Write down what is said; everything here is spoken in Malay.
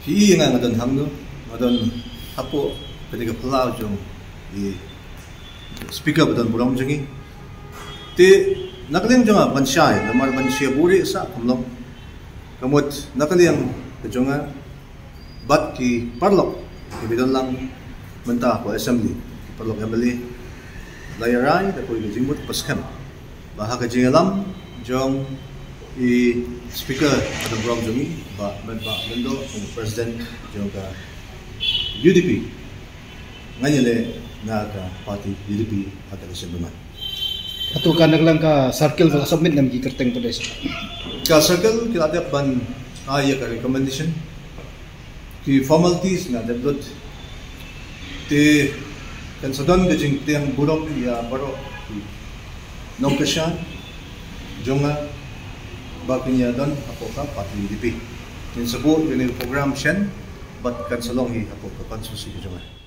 pi nga ngadon hangno ngadon hapo ketika pelau jong di speaker beton buram jengi. Ti nakaling jonga bansyai namar bansya buri sa kumlong kamot nakaling jonga bat ki parlok. Bidon lang menta ko assembly. Parlok assembly layarai da ko jingmut paskan bahag jingalam jong i speaker ada buram jongi ba men ba mendo president jong ka UDP nganyele nga ka party UDP at ang simbaman. Ato ka naglang ka circle wala submit na magikerteng po desa. Ka circle kila ada ban aya ka recommendation ki formalities nga develop ti kan sadon de jing tiang burok ya baro nom kasya jonga Bagpinya don ako ka patindipi. Yun sa po, yun yung program siyan, ba't kansalong hi ako kapansusigyo naman.